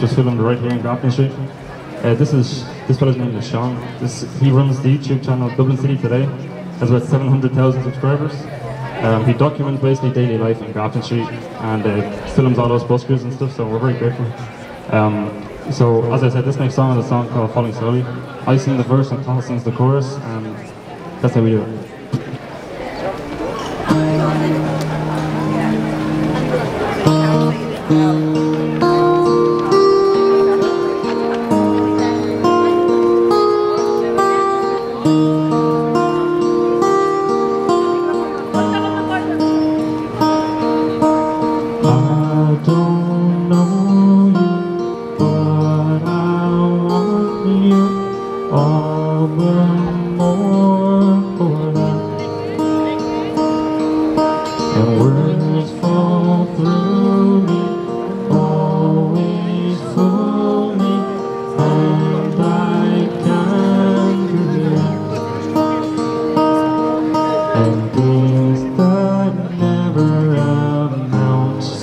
filmed right here in Grafton Street. Uh, this is this fellow's name is Sean. This, he runs the YouTube channel Dublin City Today. Has about 700,000 subscribers. Um, he documents basically daily life in Grafton Street and uh, films all those buskers and stuff. So we're very grateful. Um, so as I said, this next song is a song called Falling Slowly. I sing the verse and Paul sings the chorus, and that's how we do it.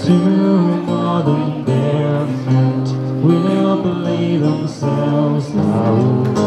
Than they're meant will believe themselves out.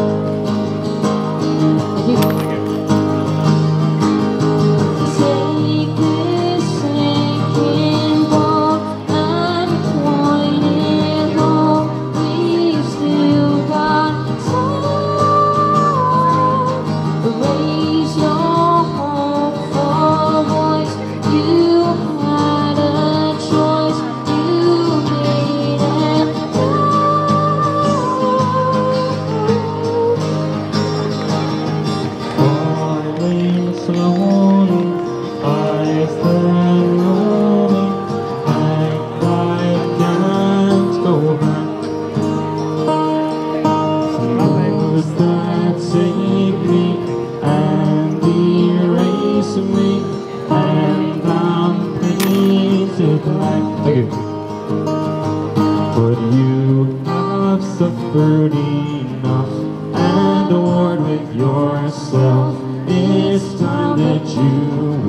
Thank you. But you have suffered enough and warred with yourself this time that you